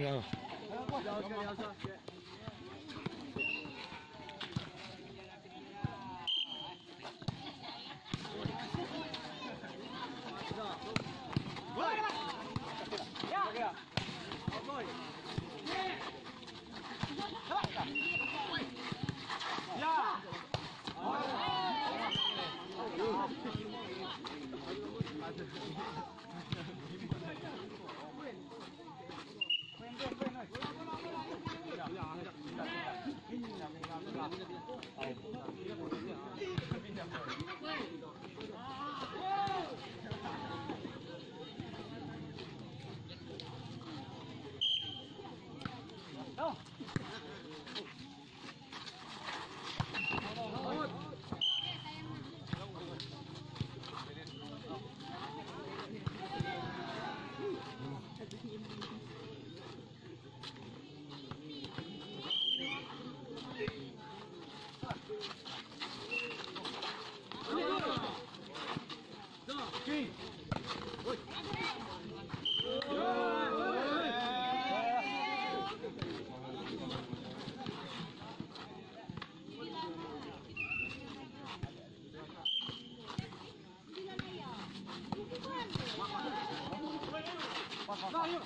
那个。哎呦